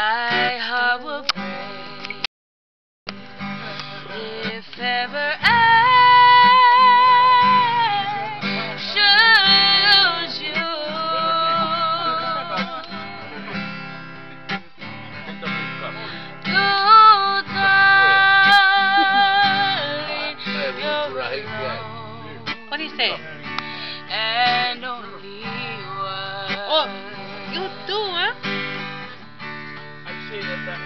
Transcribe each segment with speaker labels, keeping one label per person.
Speaker 1: my heart will break if ever I should you. Oh, darling, you're wrong. What do you say?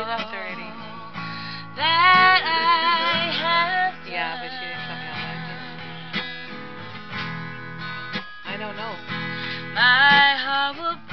Speaker 1: 6.30. That I have Yeah, but she didn't tell me all
Speaker 2: that. I don't know.
Speaker 1: My heart will